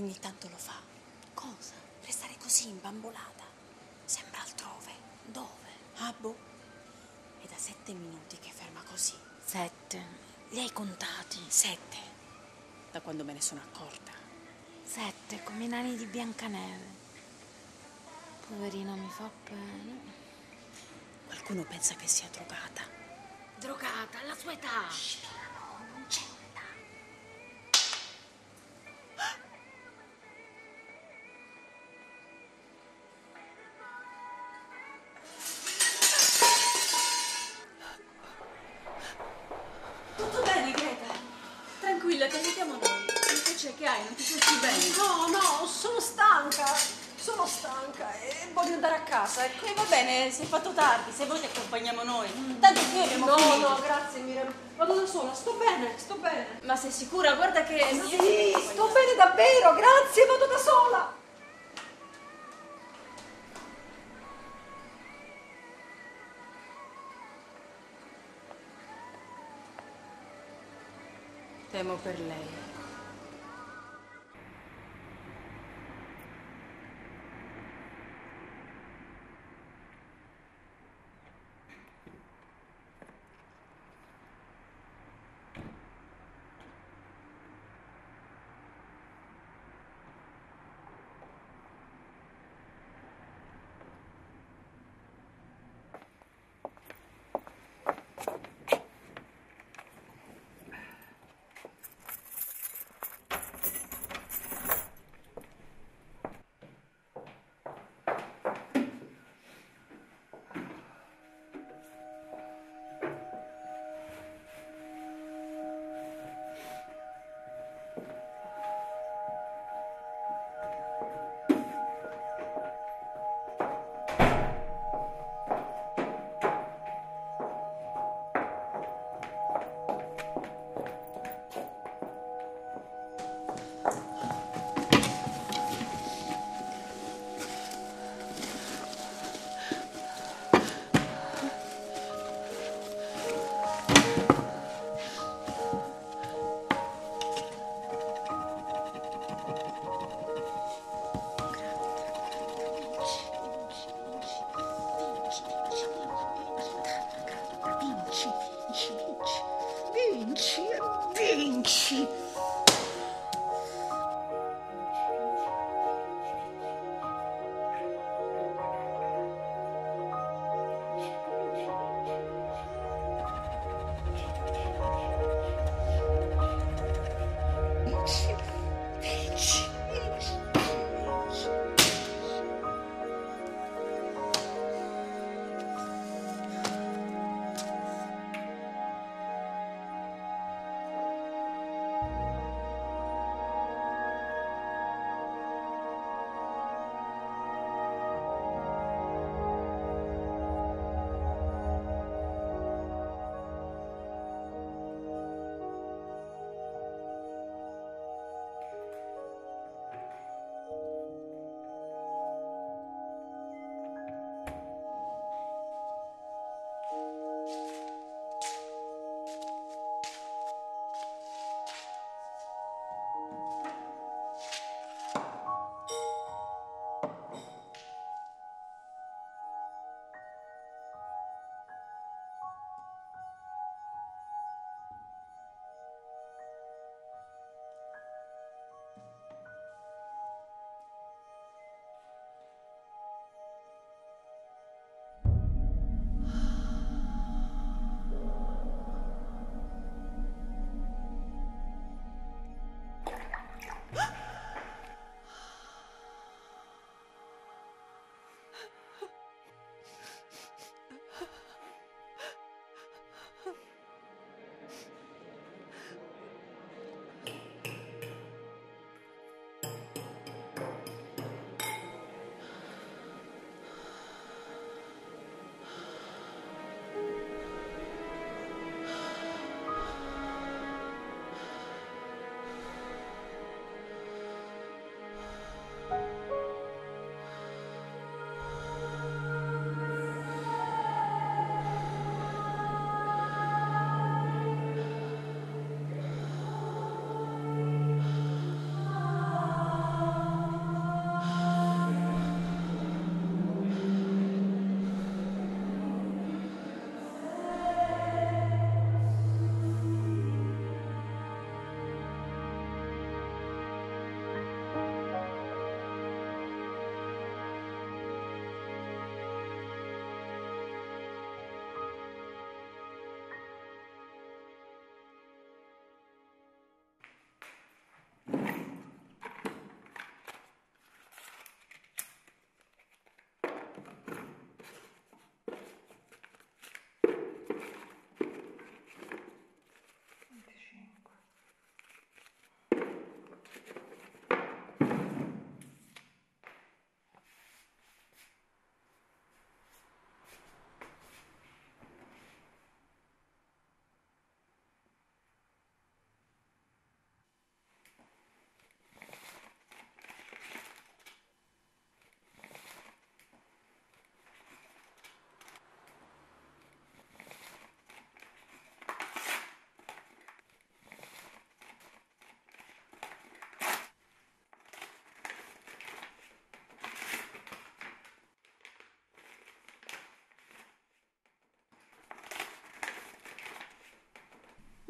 ogni tanto lo fa. Cosa? Restare così imbambolata. Sembra altrove. Dove? Ah, boh. È da sette minuti che ferma così. Sette. Li hai contati? Sette. Da quando me ne sono accorta. Sette, come i nani di Biancaneve. Poverina, mi fa pena. Qualcuno pensa che sia drogata. Drogata, alla sua età. Non sei sicura? Guarda che... Sì, sì sto bene davvero, grazie, vado da sola! Temo per lei.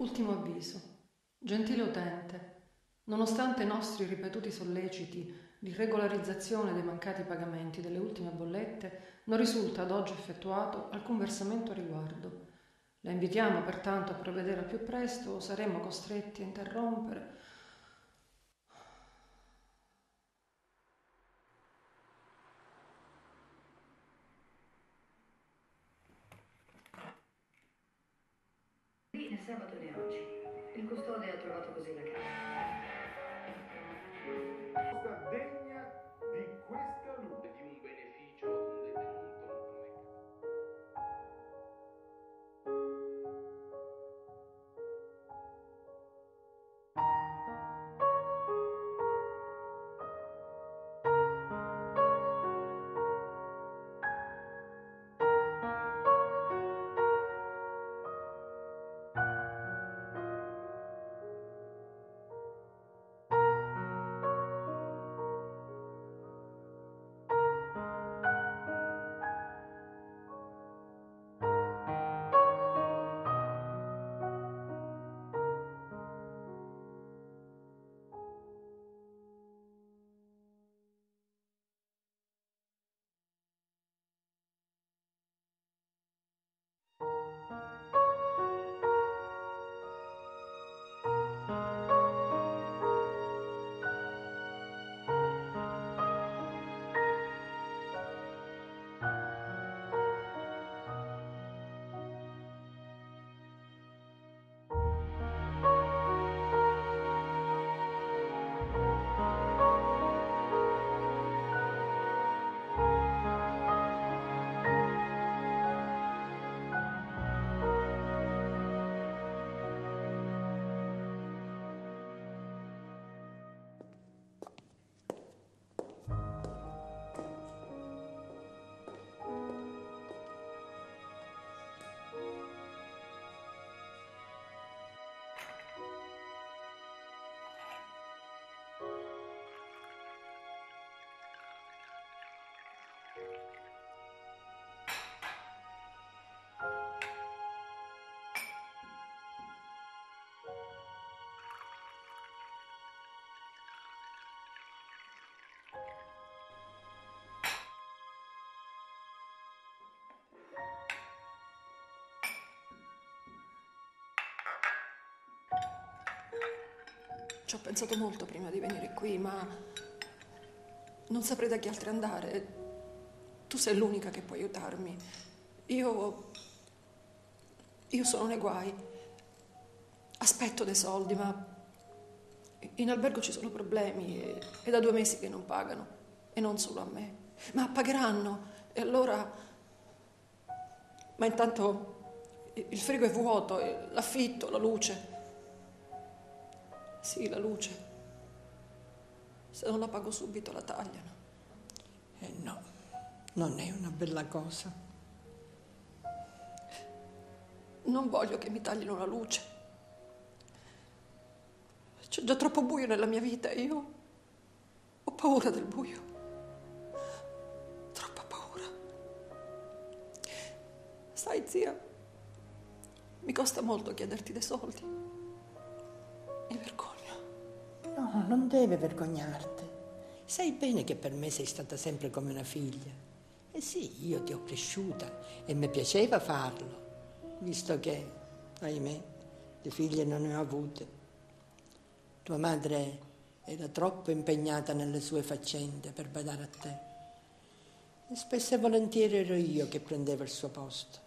Ultimo avviso. Gentile utente, nonostante i nostri ripetuti solleciti di regolarizzazione dei mancati pagamenti delle ultime bollette, non risulta ad oggi effettuato alcun versamento a riguardo. La invitiamo pertanto a provvedere al più presto o saremo costretti a interrompere Ci ho pensato molto prima di venire qui, ma non saprei da chi altri andare. Tu sei l'unica che può aiutarmi. Io. Io sono nei guai. Aspetto dei soldi, ma in albergo ci sono problemi e, e da due mesi che non pagano. E non solo a me. Ma pagheranno. E allora. Ma intanto il frigo è vuoto, l'affitto, la luce. Sì, la luce. Se non la pago subito la tagliano. Eh no, non è una bella cosa. Non voglio che mi taglino la luce. C'è già troppo buio nella mia vita e io ho paura del buio. Troppa paura. Sai, zia, mi costa molto chiederti dei soldi. Mi vergogno. No, non deve vergognarti. Sai bene che per me sei stata sempre come una figlia. E sì, io ti ho cresciuta e mi piaceva farlo, visto che, ahimè, le figlie non ne ho avute. Tua madre era troppo impegnata nelle sue faccende per badare a te. E spesso e volentieri ero io che prendevo il suo posto.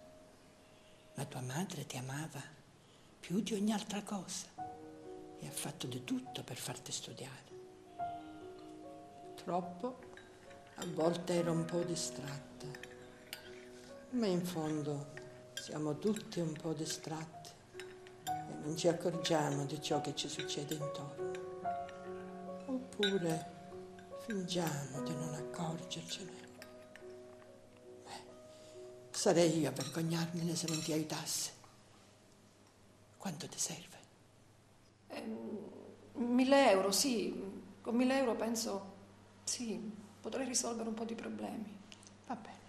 Ma tua madre ti amava più di ogni altra cosa e ha fatto di tutto per farti studiare. Troppo, a volte ero un po' distratta, ma in fondo siamo tutti un po' distratti e non ci accorgiamo di ciò che ci succede intorno. Oppure fingiamo di non accorgercene. Beh, sarei io a vergognarmene se non ti aiutassi. Quanto ti serve? Mille euro, sì. Con mille euro penso, sì, potrei risolvere un po' di problemi. Va bene.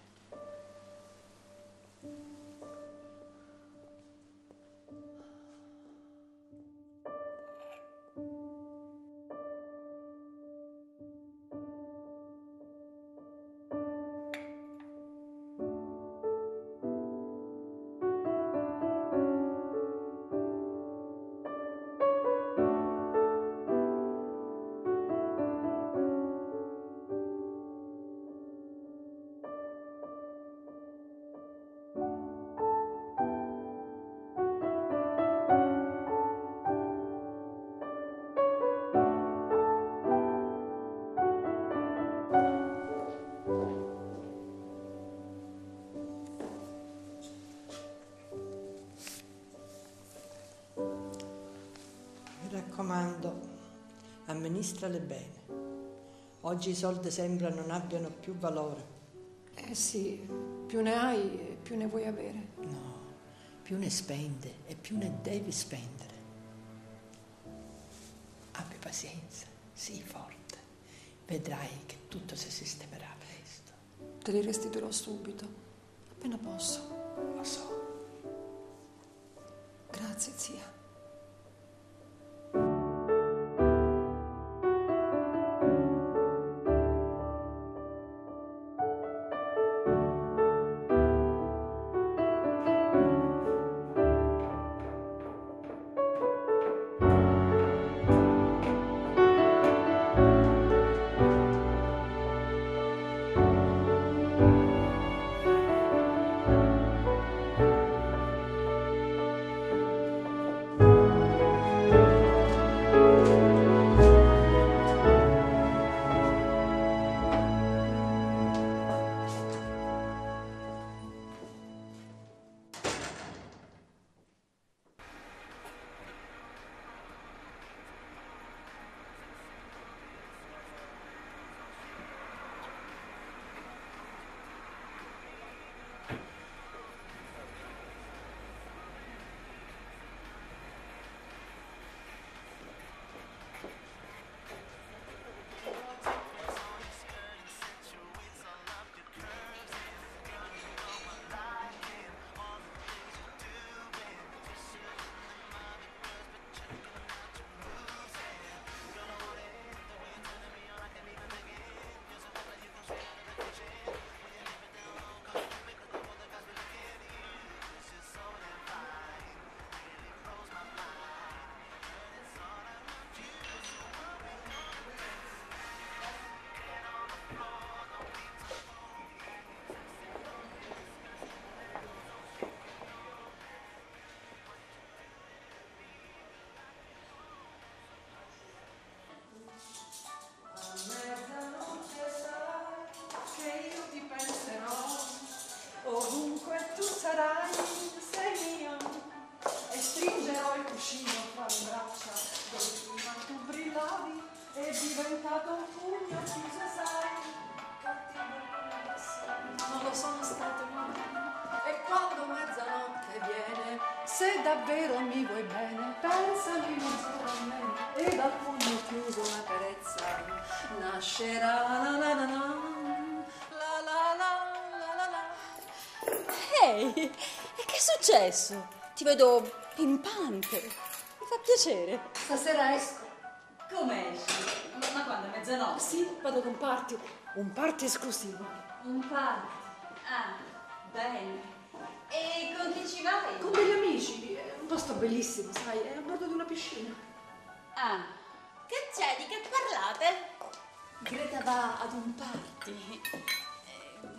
Amministrale bene. Oggi i soldi sembra non abbiano più valore. Eh sì, più ne hai e più ne vuoi avere. No, più ne spende e più ne devi spendere. Abbi pazienza, sii forte. Vedrai che tutto si sistemerà presto. Te li restituirò subito, appena posso. Lo so. Grazie, zia. Davvero mi vuoi bene, pensami non solo a me, e dal pugno chiuso una carezza nascerà la la la la la la la la la Ehi, e che è successo? Ti vedo pimpante. Mi fa piacere. Stasera esco. Come esci? Ma, quando? è Mezzanotte? Sì, vado ad un party, un party esclusivo. Un party. Ah, bene. E con chi ci vai? Con degli amici, posto bellissimo, sai, è a bordo di una piscina. Ah, che c'è? Di che parlate? Greta va ad un party. eh,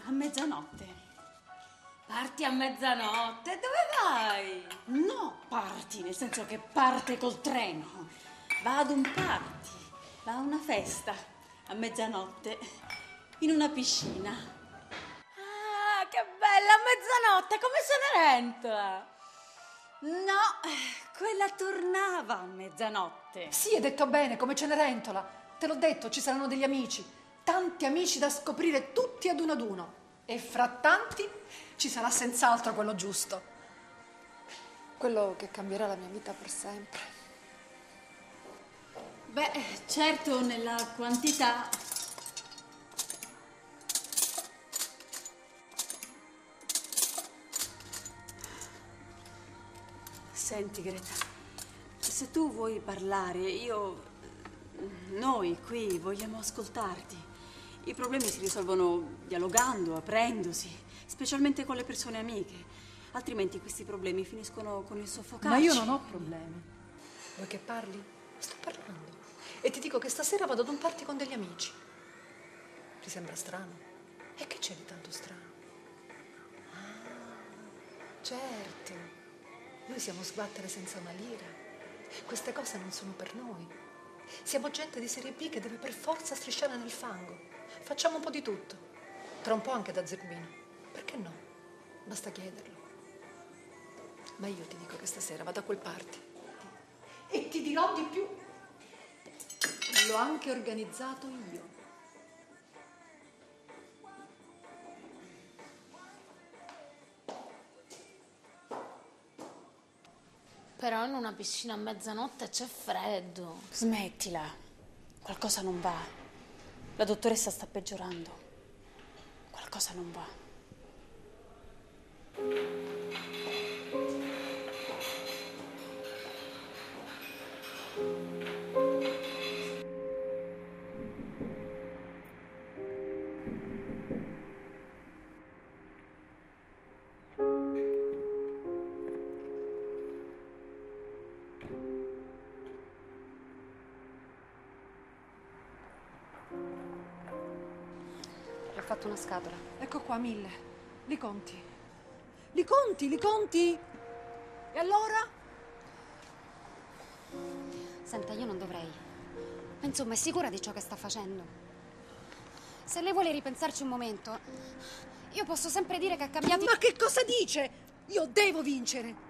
a mezzanotte. Parti a mezzanotte, dove vai? No, party, nel senso che parte col treno. Va ad un party, va a una festa a mezzanotte in una piscina. Ah, che bella, a mezzanotte, come Cenerentola. No, quella tornava a mezzanotte. Sì, hai detto bene, come Cenerentola. Te l'ho detto, ci saranno degli amici, tanti amici da scoprire tutti ad uno ad uno. E fra tanti ci sarà senz'altro quello giusto. Quello che cambierà la mia vita per sempre. Beh, certo, nella quantità. Senti, Greta, se tu vuoi parlare, io. Noi qui vogliamo ascoltarti. I problemi si risolvono dialogando, aprendosi, specialmente con le persone amiche. Altrimenti questi problemi finiscono con il soffocarci. Ma io non ho problemi. Vuoi che parli? Sto parlando. E ti dico che stasera vado ad un party con degli amici. Ti sembra strano? E che c'è di tanto strano? Ah, certo. Noi siamo sbattere senza una lira. Queste cose non sono per noi. Siamo gente di serie B che deve per forza strisciare nel fango. Facciamo un po' di tutto. Tra un po' anche da zerbino. Perché no? Basta chiederlo. Ma io ti dico che stasera vado a quel party. E ti dirò di più. L'ho anche organizzato io. Però in una piscina a mezzanotte c'è freddo. Smettila. Qualcosa non va. La dottoressa sta peggiorando. Qualcosa non va. Ho fatto scatola. Ecco qua, mille. Li conti. Li conti, li conti. E allora? Senta, io non dovrei. Ma insomma, è sicura di ciò che sta facendo? Se lei vuole ripensarci un momento, io posso sempre dire che ha cambiato... Ma che cosa dice? Io devo vincere.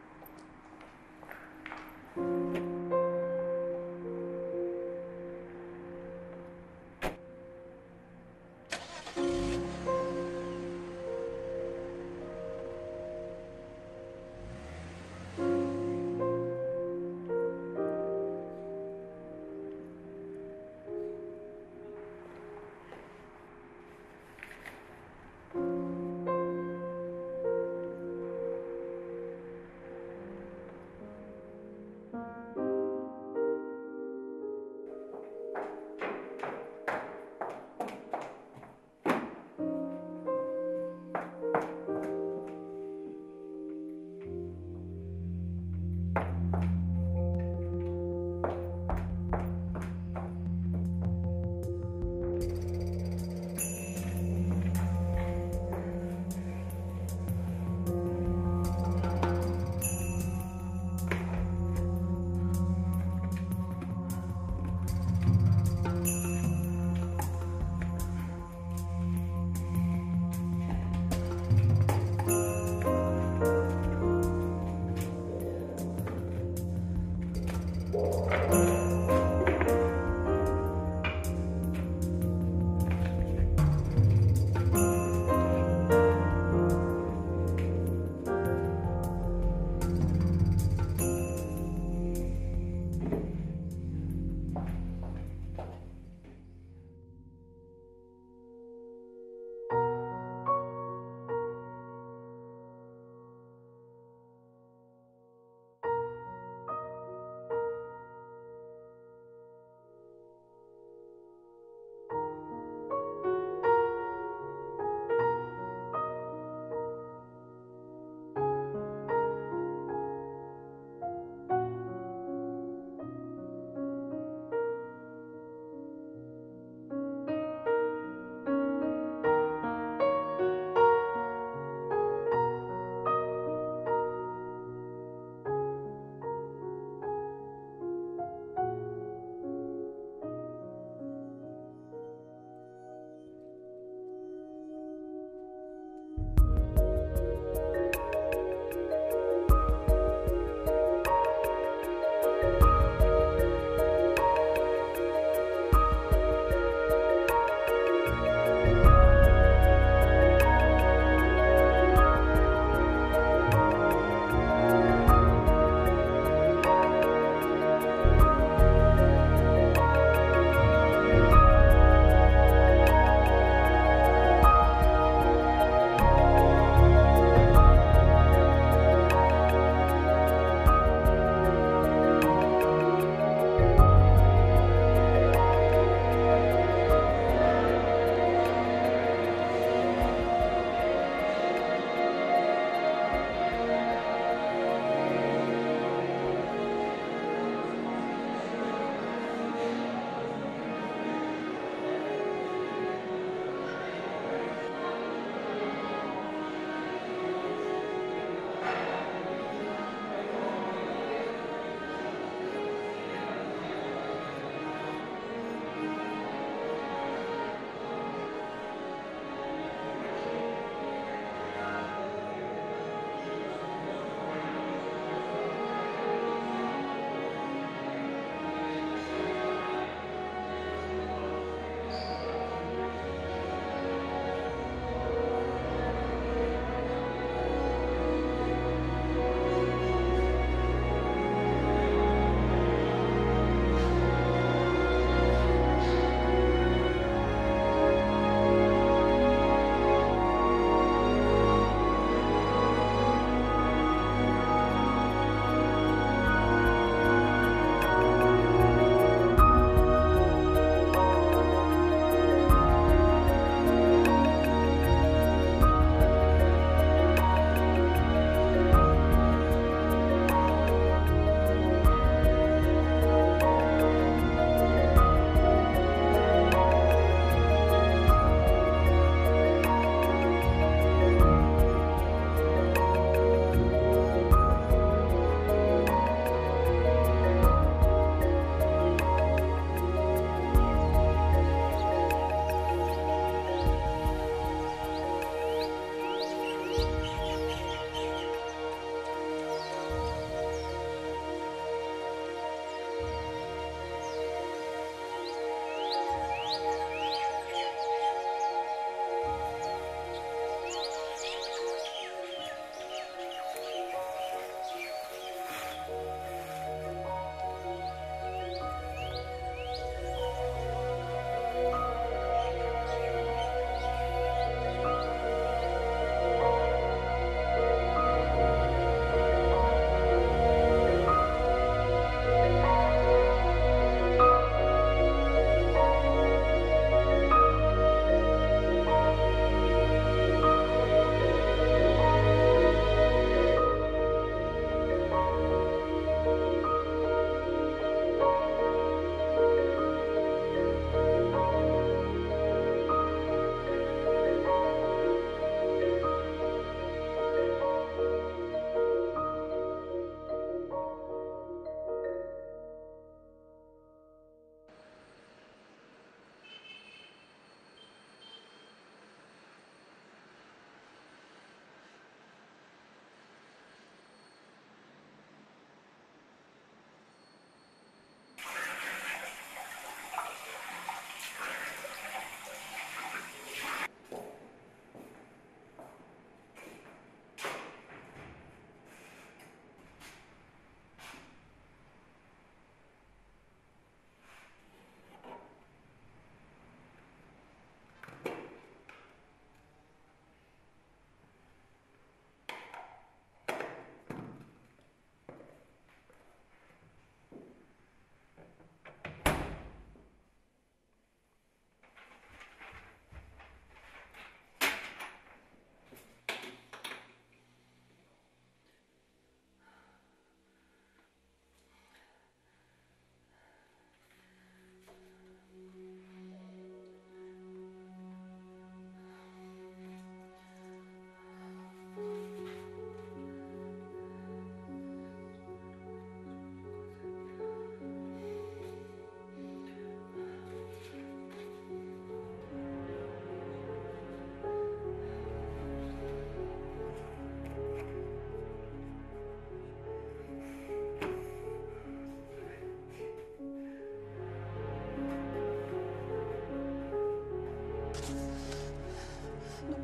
No,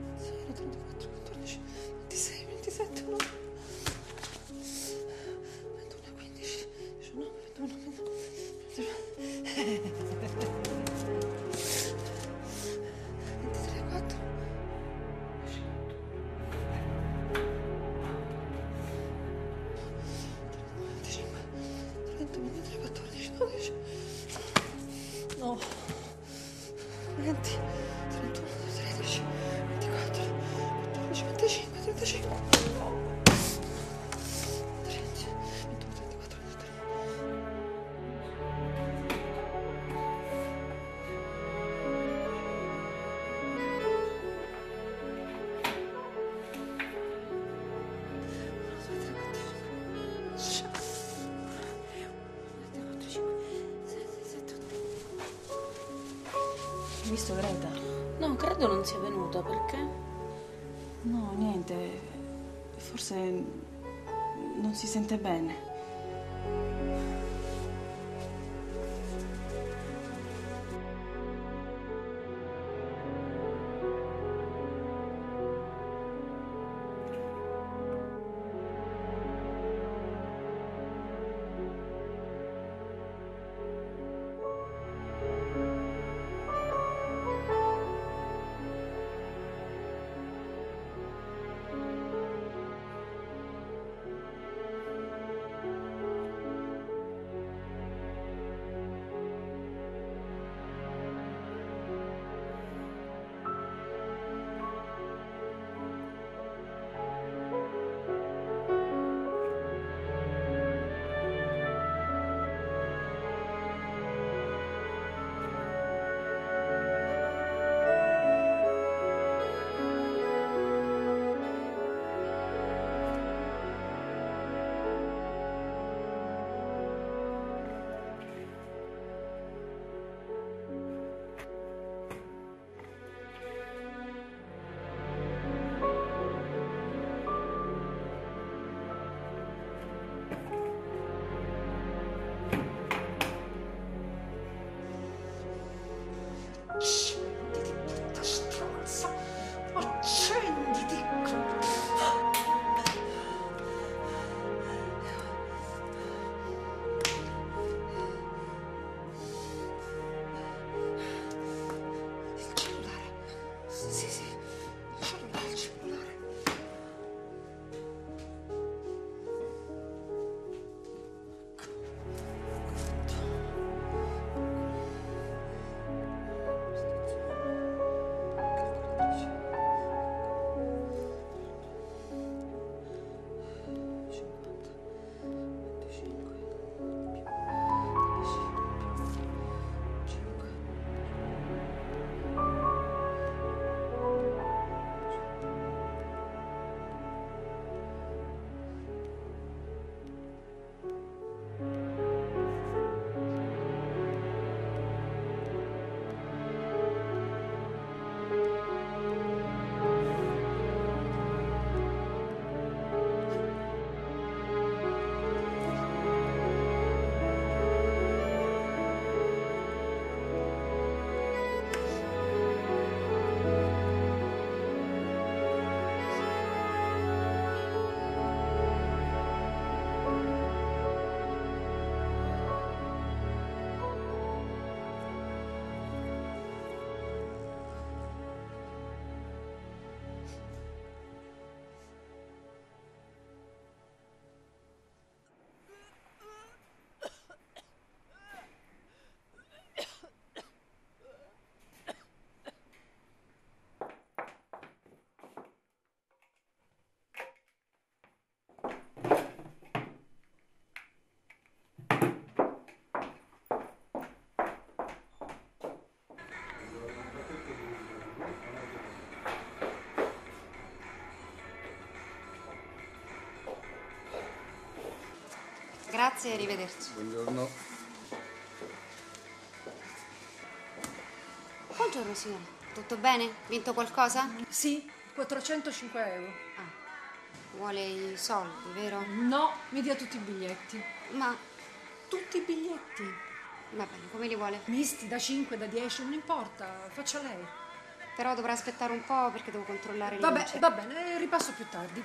34, 14, 20, 31, 13, 24, 14, 25, 35. Visto Greta? No, credo non sia venuta perché? No, niente. Forse non si sente bene. Grazie e arrivederci. Buongiorno. Buongiorno signore. Tutto bene? Vinto qualcosa? Sì, 405 euro. Vuole i soldi, vero? No, mi dia tutti i biglietti. Ma Tutti i biglietti. va bene, come li vuole? Misti da 5, da 10, non importa, faccia lei. Però dovrà aspettare un po' perché devo controllare le Vabbè, va bene, ripasso più tardi.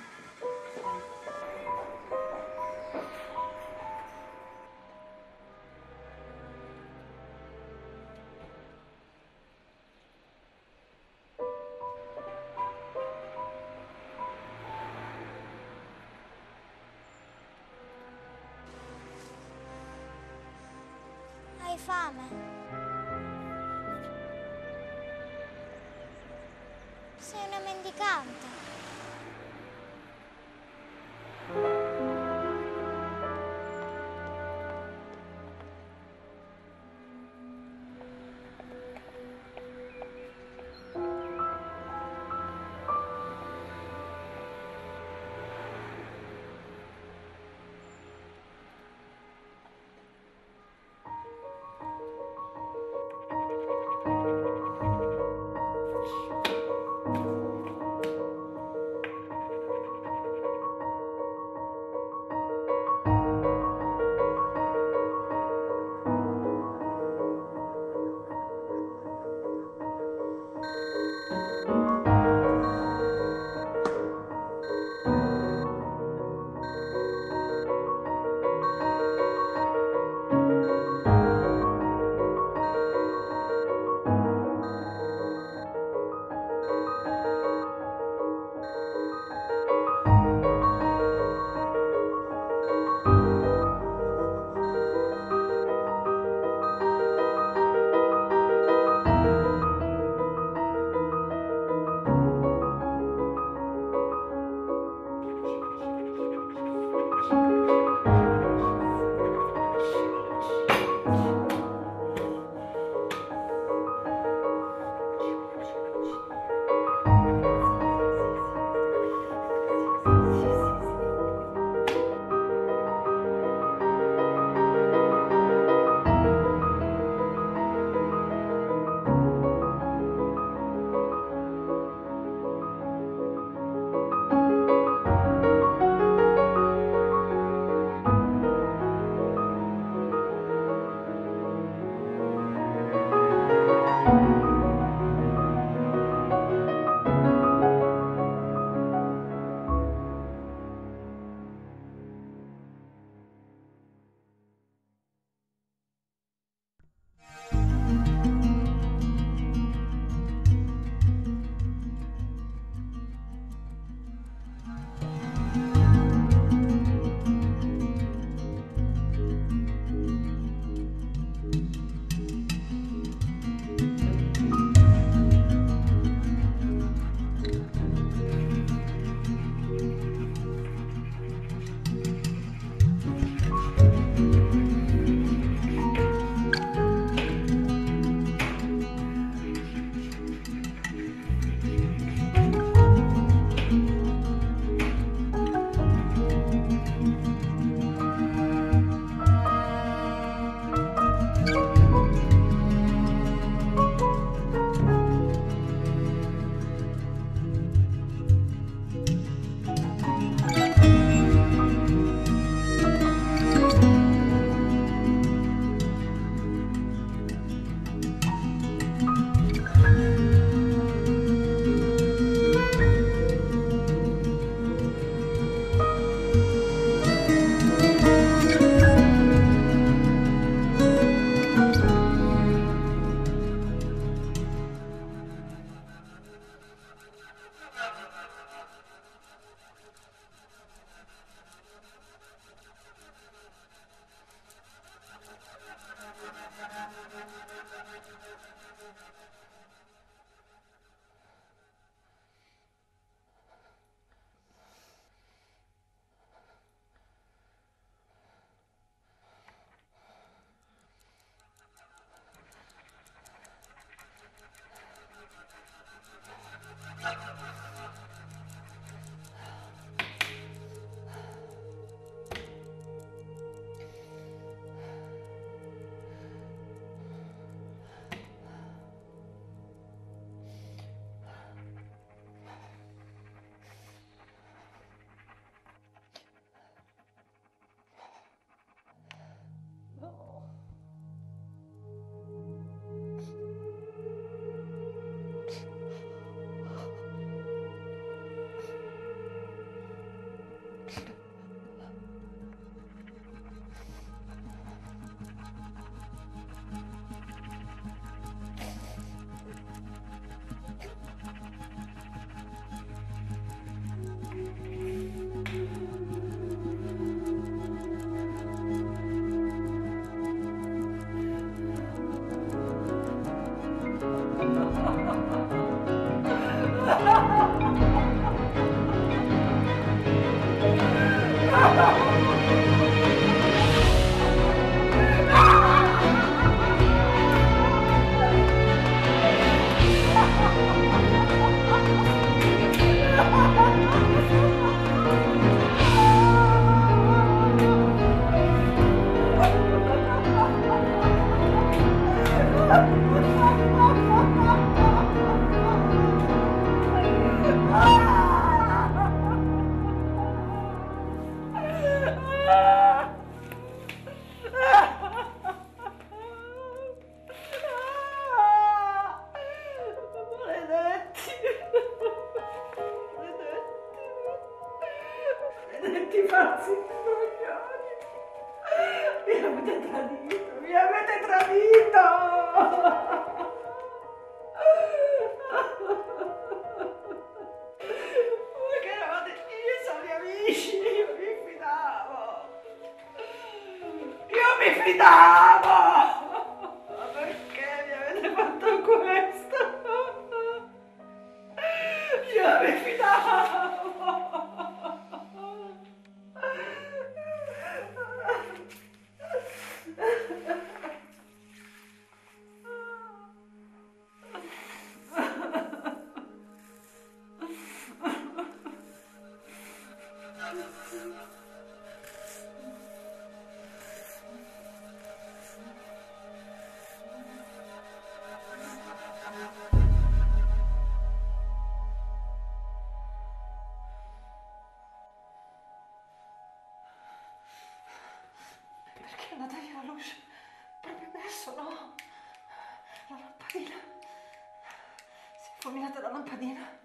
Illuminata la lampadina.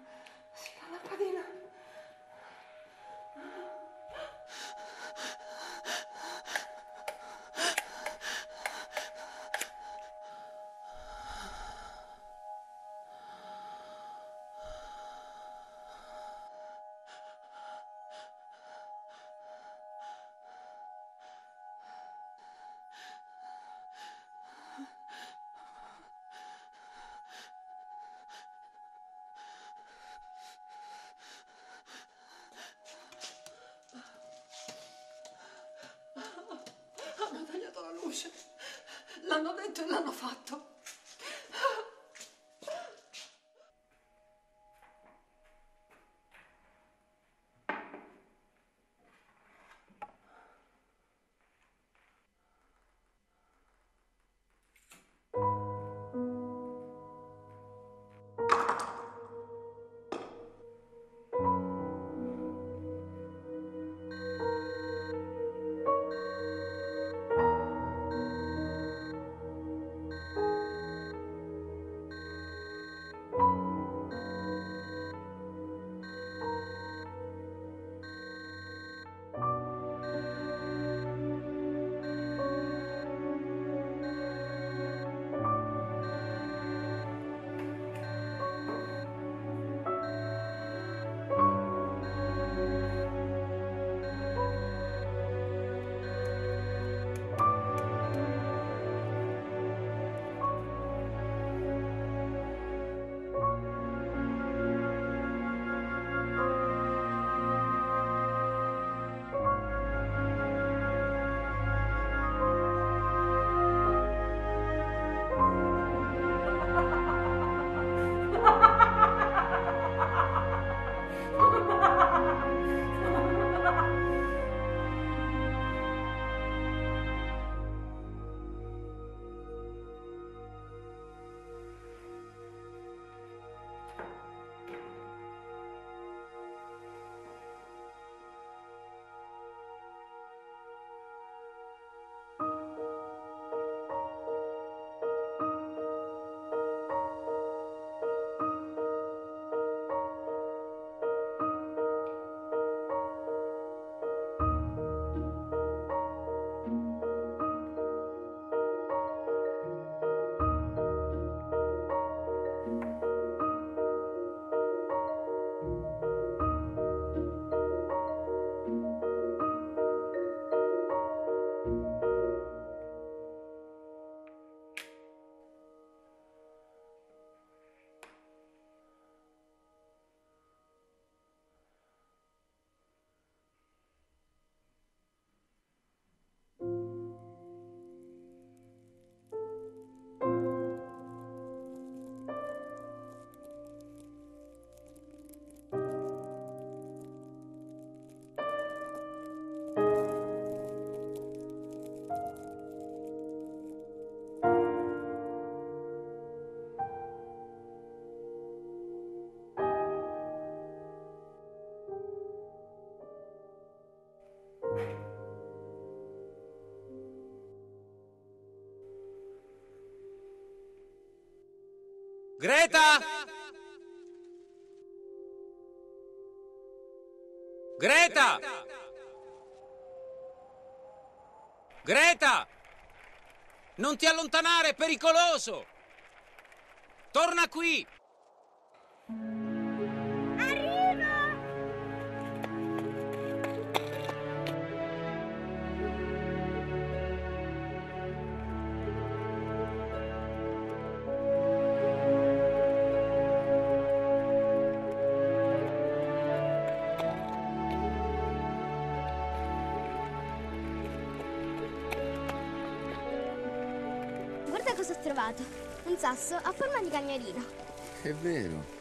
Luce. L'hanno detto e l'hanno fatto. Greta! Greta! Greta! Non ti allontanare, è pericoloso! Torna qui! Sasso a forma di cagnolino. È vero.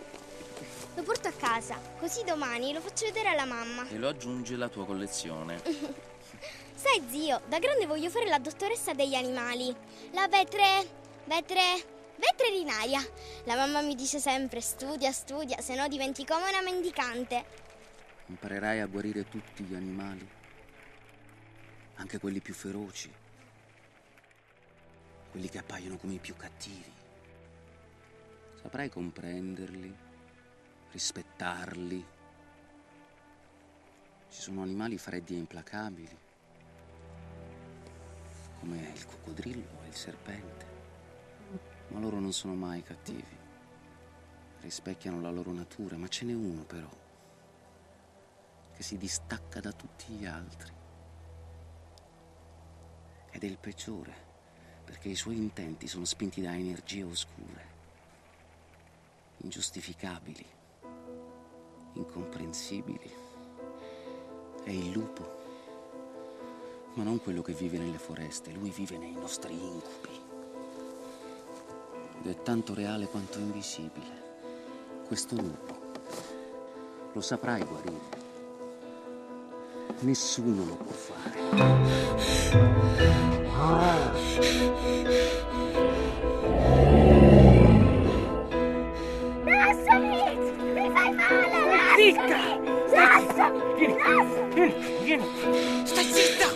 Lo porto a casa, così domani lo faccio vedere alla mamma. E lo aggiunge alla tua collezione. Sai zio, da grande voglio fare la dottoressa degli animali. La vetre... vetre... veterinaria. La mamma mi dice sempre studia, studia, se no diventi come una mendicante. Imparerai a guarire tutti gli animali, anche quelli più feroci, quelli che appaiono come i più cattivi. Saprai comprenderli, rispettarli. Ci sono animali freddi e implacabili, come il coccodrillo e il serpente, ma loro non sono mai cattivi. Rispecchiano la loro natura, ma ce n'è uno però che si distacca da tutti gli altri. Ed è il peggiore, perché i suoi intenti sono spinti da energie oscure, ingiustificabili, incomprensibili. È il lupo, ma non quello che vive nelle foreste, lui vive nei nostri incubi. Ed è tanto reale quanto invisibile. Questo lupo lo saprai guarire. Nessuno lo può fare. Lasciami! lista! ¡Viene! ¡Viene! ¡Estoy lista!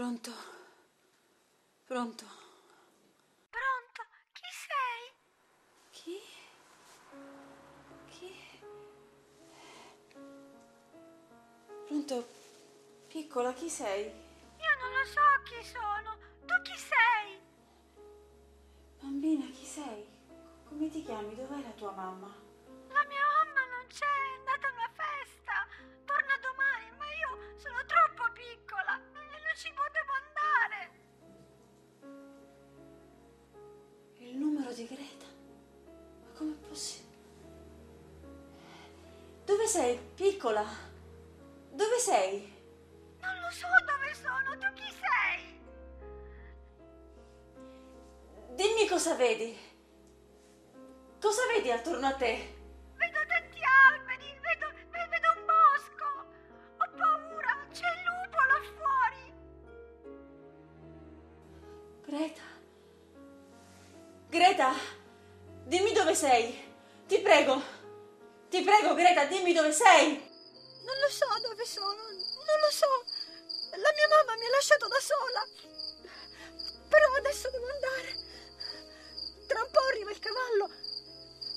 Zitta! Pronto? Pronto? Chi sei? Chi? Chi? Pronto? Piccola, chi sei? Io non lo so chi sono. Tu chi sei? Bambina, chi sei? Come ti chiami? Dov'è la tua mamma? Di Greta? Ma com'è possibile? Dove sei, piccola? Dove sei? Non lo so dove sono, tu chi sei? Dimmi cosa vedi. Cosa vedi attorno a te? Greta? Dimmi dove sei. Ti prego. Ti prego, Greta, dimmi dove sei. Non lo so dove sono, non lo so. La mia mamma mi ha lasciato da sola. Però adesso devo andare. Tra un po' arriva il cavallo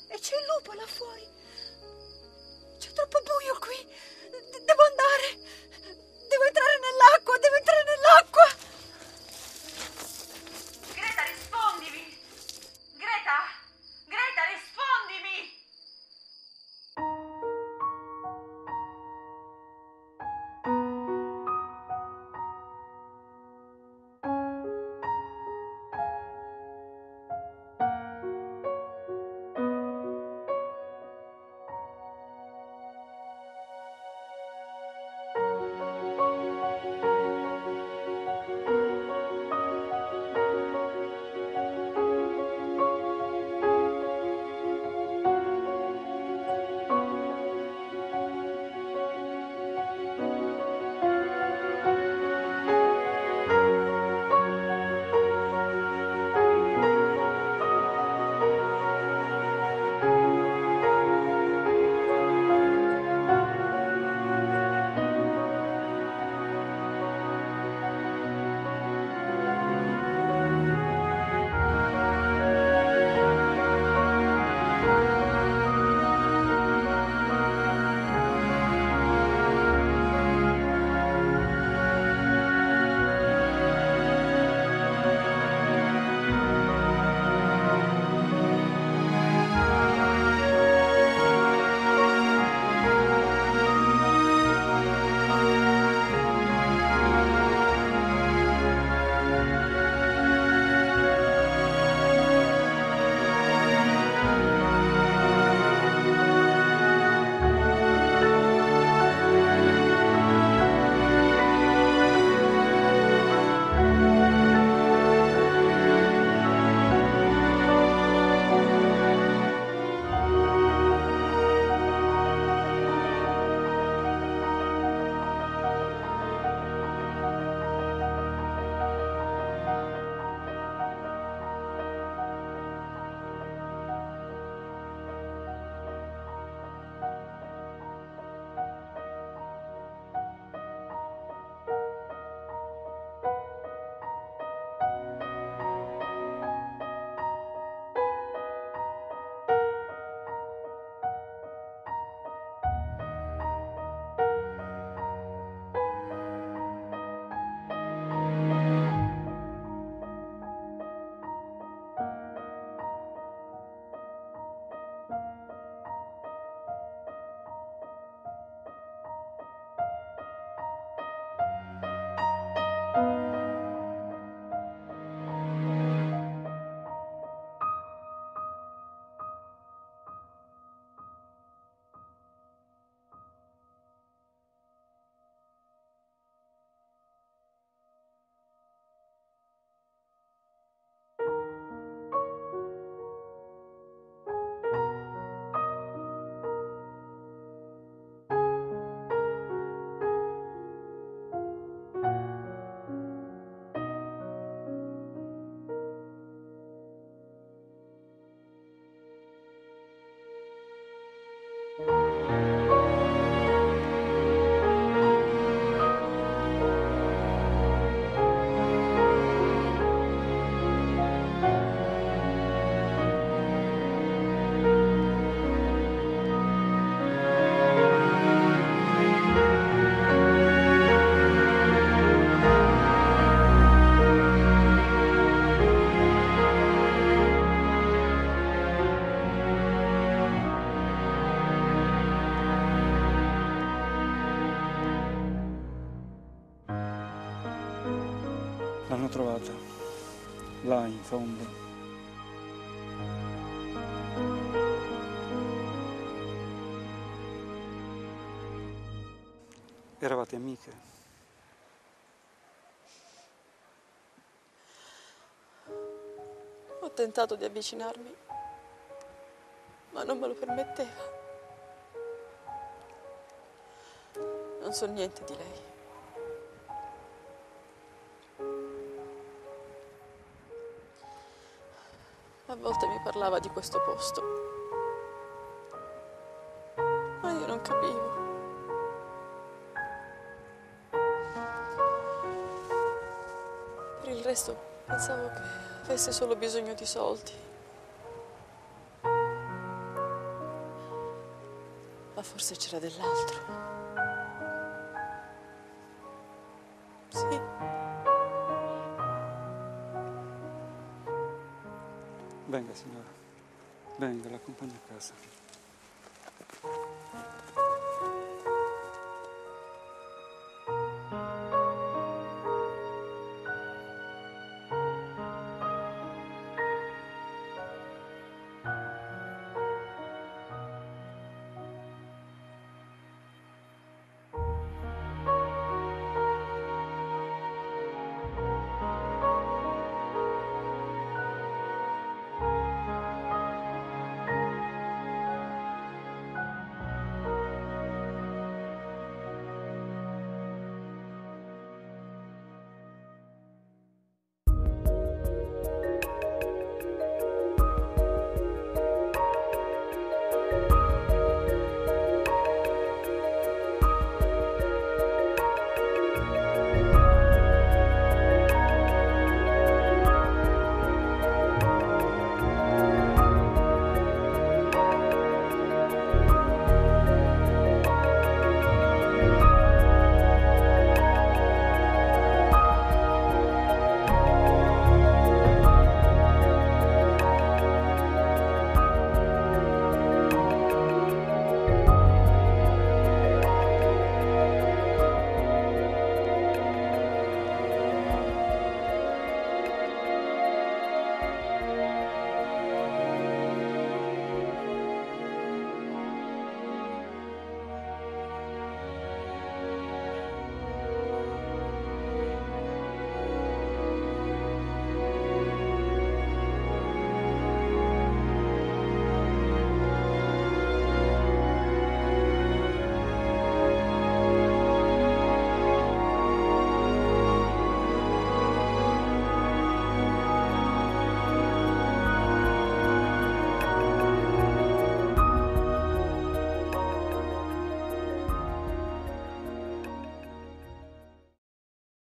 e c'è il lupo là fuori. C'è troppo buio qui. De- devo andare. Devo entrare nell'acqua, devo entrare nell'acqua. Eravate amiche. Ho tentato di avvicinarmi, ma non me lo permetteva. Non so niente di lei. A volte mi parlava di questo posto, pensavo che avesse solo bisogno di soldi. Ma forse c'era dell'altro. Sì. Venga signora, venga, l'accompagno a casa.